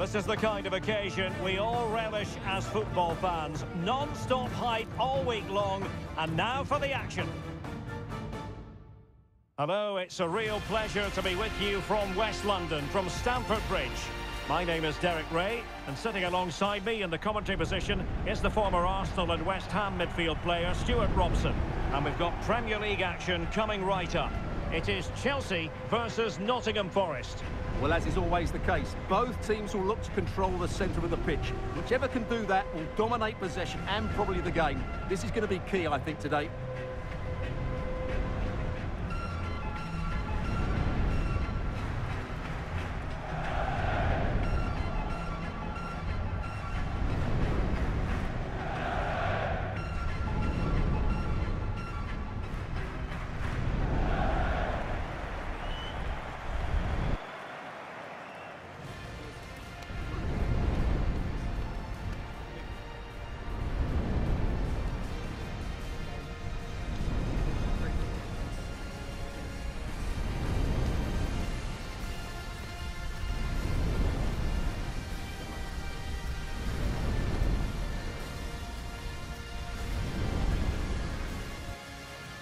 This is the kind of occasion we all relish as football fans. Non-stop hype all week long, and now for the action. Hello, it's a real pleasure to be with you from West London, from Stamford Bridge. My name is Derek Rae, and sitting alongside me in the commentary position is the former Arsenal and West Ham midfield player Stewart Robson. And we've got Premier League action coming right up. It is Chelsea versus Nottingham Forest. Well, as is always the case, both teams will look to control the centre of the pitch. Whichever can do that will dominate possession and probably the game. This is going to be key, I think, today.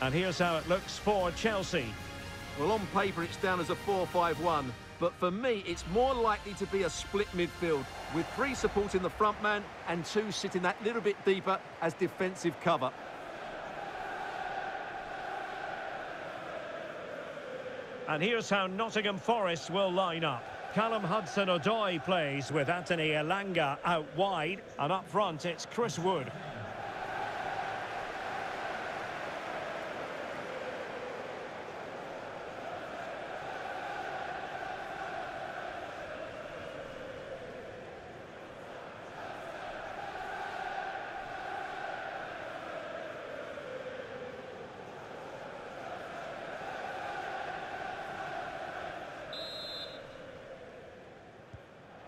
And here's how it looks for Chelsea. Well, on paper, it's down as a 4-5-1. But for me, it's more likely to be a split midfield, with three supporting the front man and two sitting that little bit deeper as defensive cover. And here's how Nottingham Forest will line up. Callum Hudson-Odoi plays with Anthony Elanga out wide. And up front, it's Chris Wood.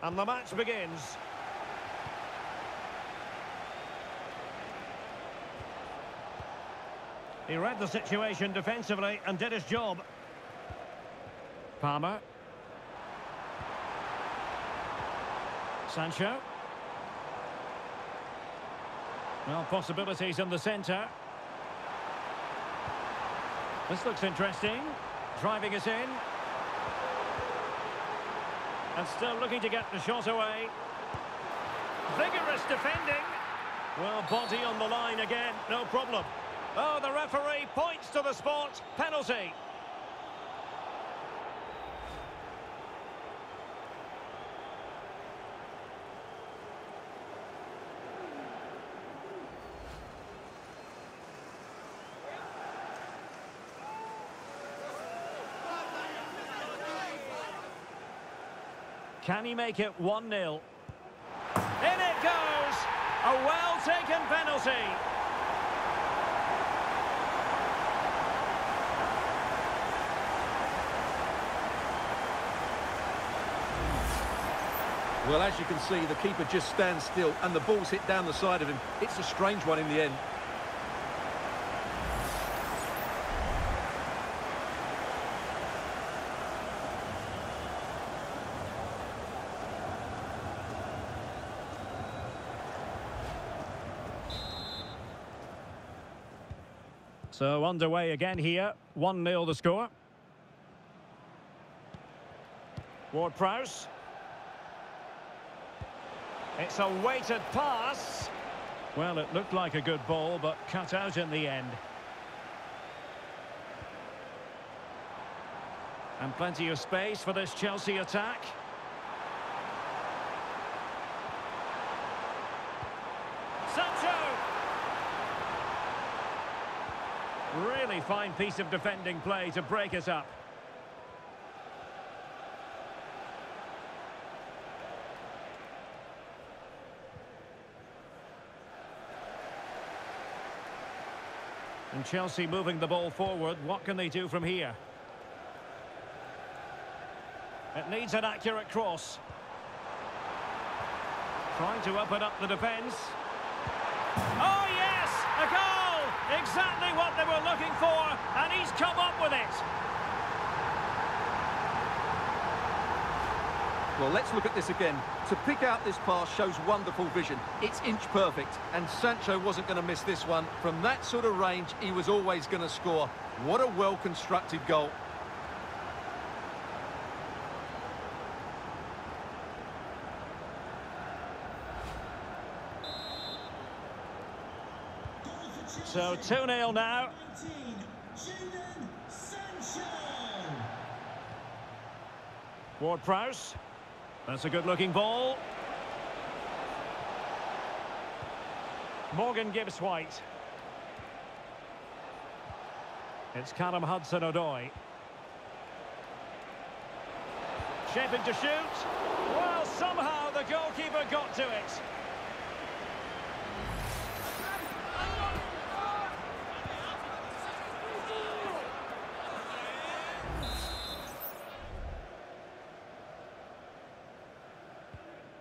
And the match begins. He read the situation defensively and did his job. Palmer. Sancho. Well, possibilities in the centre. This looks interesting. Driving us in. And still looking to get the shot away. Vigorous defending. Well, body on the line again, no problem. Oh, the referee points to the spot. Penalty. Can he make it 1-0? In it goes! A well-taken penalty. Well, as you can see, the keeper just stands still and the ball's hit down the side of him. It's a strange one in the end. So underway again here. 1-0 the score. Ward-Prowse. It's a weighted pass. Well, it looked like a good ball, but cut out in the end. And plenty of space for this Chelsea attack. Sancho! Fine piece of defending play to break us up. And Chelsea moving the ball forward. What can they do from here? It needs an accurate cross. Trying to open up the defence. Oh, yes! A goal! Exactly what they were looking for, and he's come up with it. Well, let's look at this again. To pick out this pass shows wonderful vision. It's inch perfect, and Sancho wasn't going to miss this one. From that sort of range, he was always going to score. What a well-constructed goal. So 2-0 now. Ward-Prowse. That's a good-looking ball. Morgan Gibbs-White. It's Callum Hudson-Odoi. Shaping to shoot. Well, somehow the goalkeeper got to it.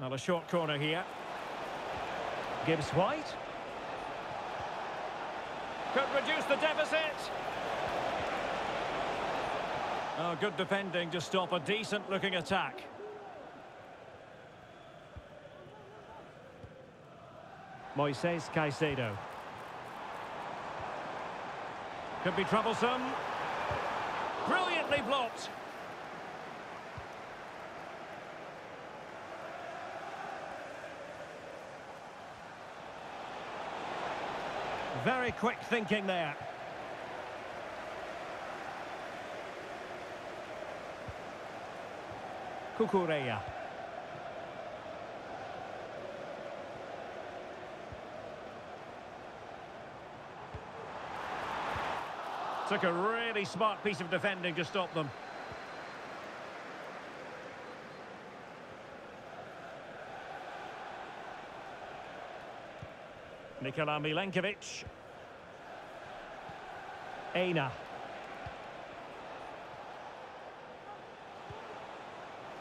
Now a short corner here. Gibbs White. Could reduce the deficit. Oh, good defending to stop a decent looking attack. Moises Caicedo. Could be troublesome. Brilliantly blocked. Very quick thinking there. Cucurella. Took a really smart piece of defending to stop them. Nikola Milenkovic. Aina.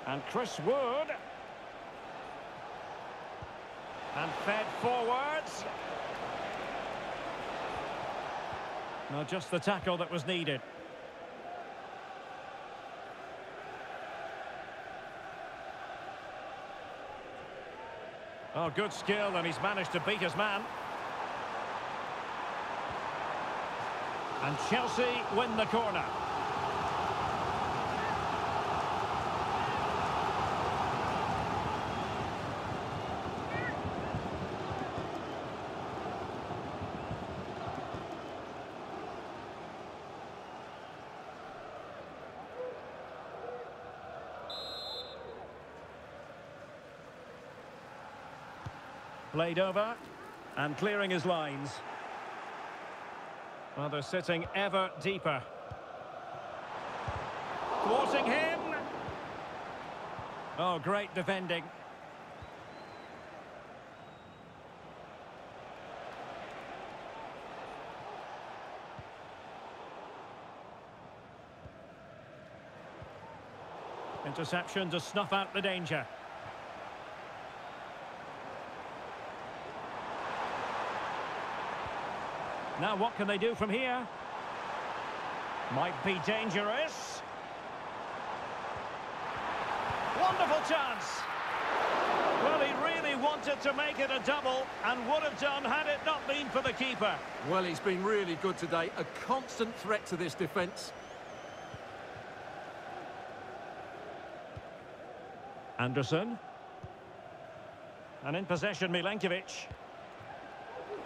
And Chris Wood. And fed forwards. Now just the tackle that was needed. Oh, good skill, and he's managed to beat his man. And Chelsea win the corner. Played over and clearing his lines. Well, they're sitting ever deeper. Thwarting him. Oh, great defending. Interception to snuff out the danger. Now what can they do from here? Might be dangerous. Wonderful chance. Well, he really wanted to make it a double and would have done had it not been for the keeper. Well, he's been really good today. A constant threat to this defence. Anderson. And in possession, Milenkovic.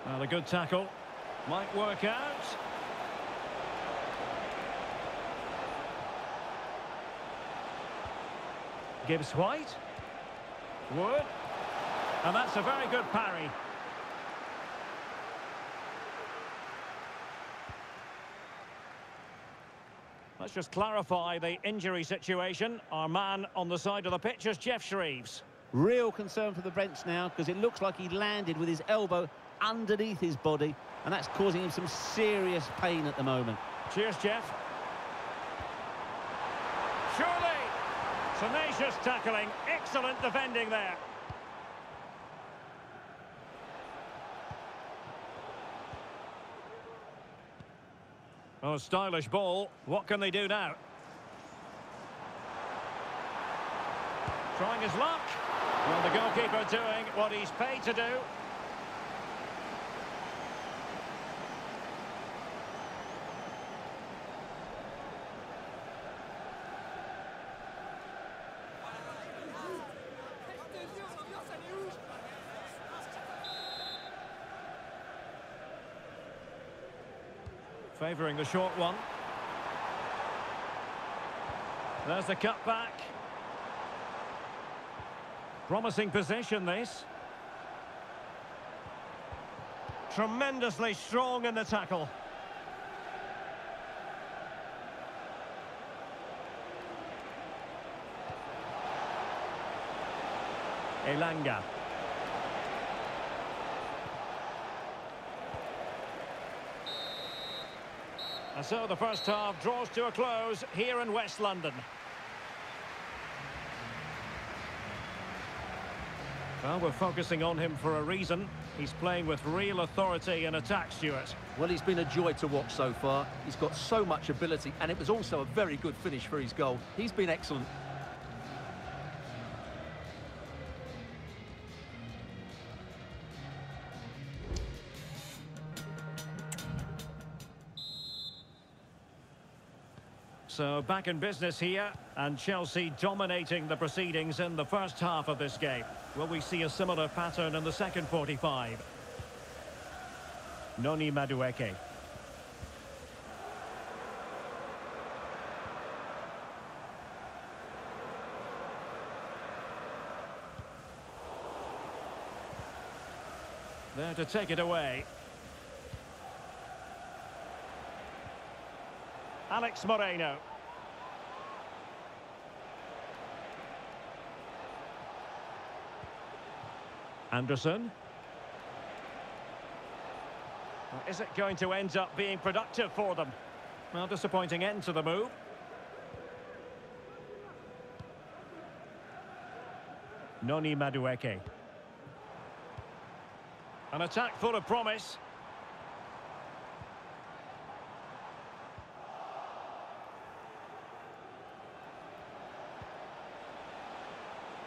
Well, a good tackle. Might work out. Gibbs White. Wood. And that's a very good parry. Let's just clarify the injury situation. Our man on the side of the pitch is Geoff Shreeves. Real concern for the bench now because it looks like he landed with his elbow underneath his body and that's causing him some serious pain at the moment. Cheers, Geoff. Surely! Tenacious tackling, excellent defending there. Oh, stylish ball. What can they do now? Trying his luck. Well, the goalkeeper doing what he's paid to do. Favouring the short one. There's the cut back. Promising position, this. Tremendously strong in the tackle. Elanga. And so the first half draws to a close here in West London. Well, we're focusing on him for a reason. He's playing with real authority in attack, Stewart. Well, he's been a joy to watch so far. He's got so much ability, and it was also a very good finish for his goal. He's been excellent. So back in business here, and Chelsea dominating the proceedings in the first half of this game. Will we see a similar pattern in the second 45? Noni Madueke. There to take it away. Alex Moreno. Anderson. Is it going to end up being productive for them? Well, disappointing end to the move. Noni Madueke. An attack full of promise.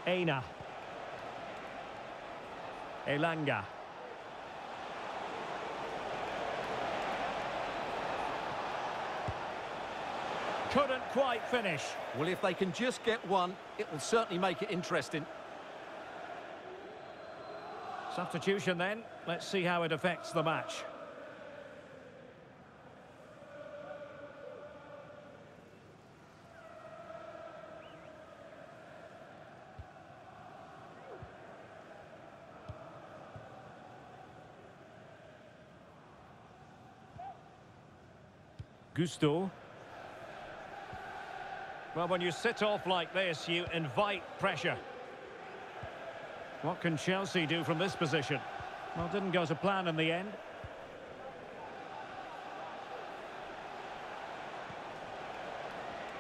Aina. Elanga. Couldn't quite finish. Well, if they can just get one, it will certainly make it interesting. Substitution then. Let's see how it affects the match. Gusto. Well, when you sit off like this, you invite pressure. What can Chelsea do from this position? Well, didn't go to plan in the end.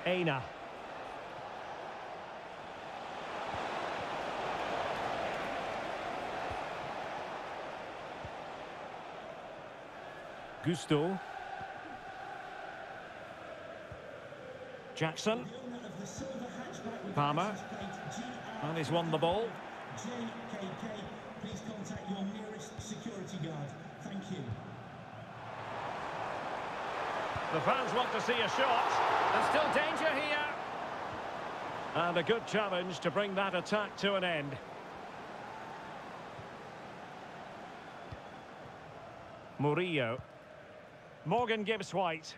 Aina. Gusto. Jackson. Palmer. And he's won the ball. JKK, please contact your nearest security guard. Thank you. The fans want to see a shot. There's still danger here. And a good challenge to bring that attack to an end. Murillo. Morgan Gibbs-White.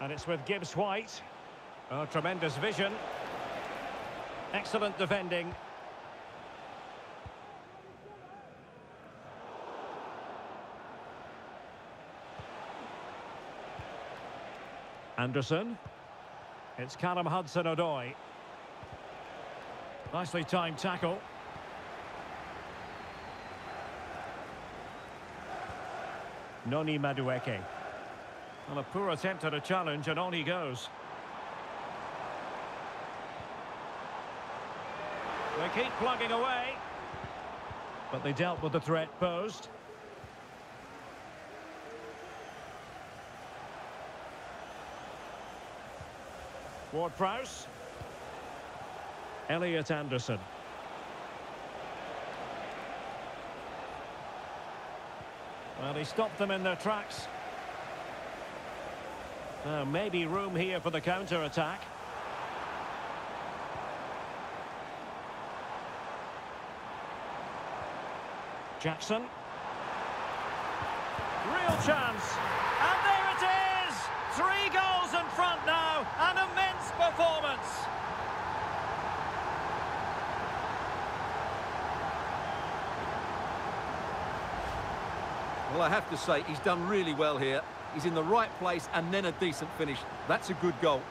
And it's with Gibbs-White. Oh, tremendous vision. Excellent defending. Anderson. It's Callum Hudson-Odoi. Nicely timed tackle. Noni Madueke. Well, a poor attempt at a challenge and on he goes. They keep plugging away. But they dealt with the threat posed. Ward-Prowse. Elliot Anderson. Well, he stopped them in their tracks. Now, maybe room here for the counter-attack. Jackson. Real chance. And there it is! Three goals in front now. An immense performance. Well, I have to say, he's done really well here. He's in the right place and then a decent finish. That's a good goal.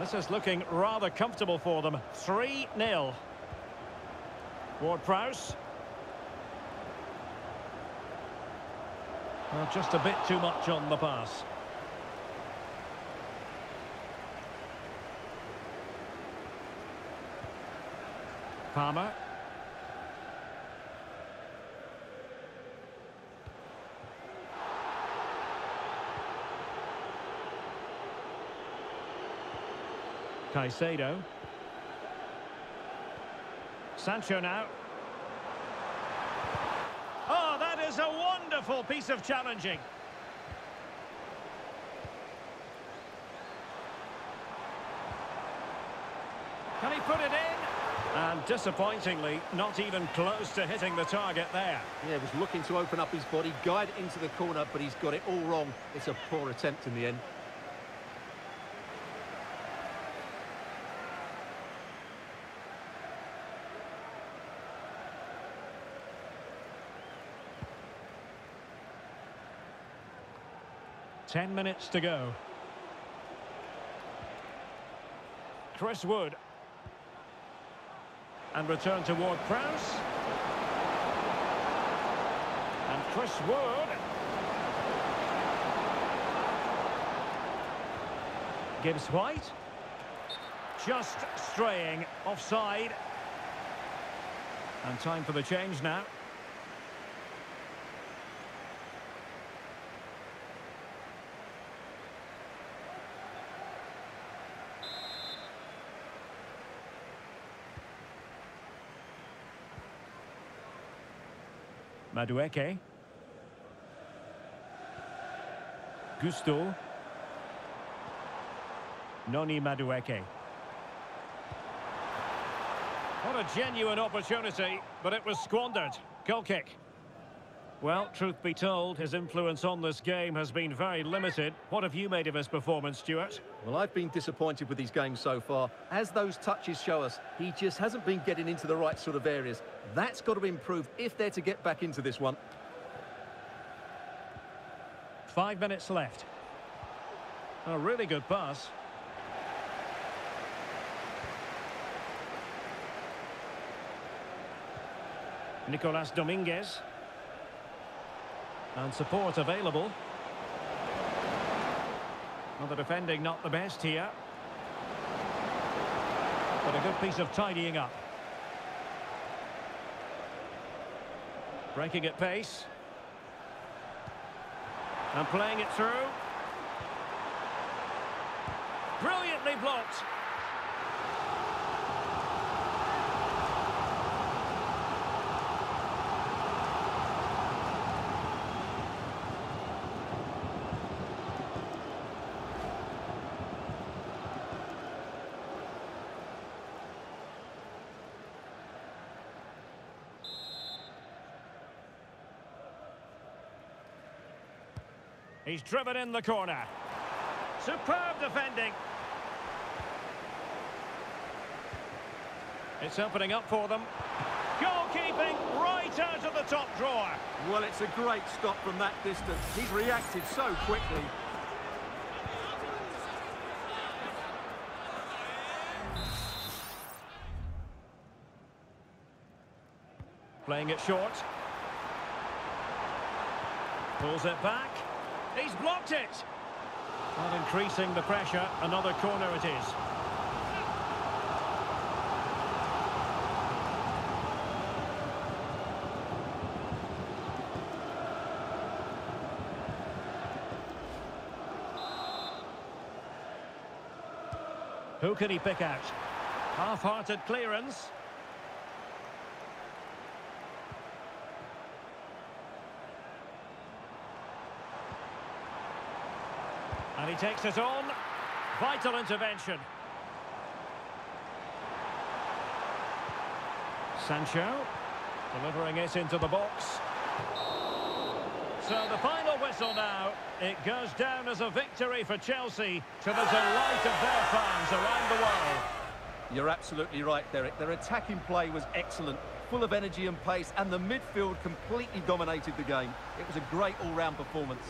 This is looking rather comfortable for them. 3-0. Ward-Prowse. Well, just a bit too much on the pass. Palmer. Caicedo. Sancho now. Oh, that is a wonderful piece of challenging. Can he put it in? And disappointingly, not even close to hitting the target there. Yeah, was looking to open up his body, guide into the corner, but he's got it all wrong. It's a poor attempt in the end. Ten minutes to go. Chris Wood. And return to Ward-Prowse. And Chris Wood. Gibbs White. Just straying offside. And time for the change now. Madueke. Gusto. Noni Madueke. What a genuine opportunity, but it was squandered. Goal kick. Well, truth be told, his influence on this game has been very limited. What have you made of his performance, Stewart? Well, I've been disappointed with his games so far. As those touches show us, he just hasn't been getting into the right sort of areas. That's got to improve if they're to get back into this one. Five minutes left. A really good pass. Nicolas Dominguez. And support available. Well, the defending not the best here. But a good piece of tidying up. Breaking at pace. And playing it through. Brilliantly blocked. He's driven in the corner. Superb defending. It's opening up for them. Goalkeeping right out of the top drawer. Well, it's a great stop from that distance. He's reacted so quickly. Playing it short. Pulls it back. He's blocked it. Not increasing the pressure. Another corner it is. Who can he pick out? Half-hearted clearance. And he takes it on. Vital intervention. Sancho delivering it into the box. So the final whistle now. It goes down as a victory for Chelsea to the delight of their fans around the world. You're absolutely right, Derek. Their attacking play was excellent, full of energy and pace, and the midfield completely dominated the game. It was a great all-round performance.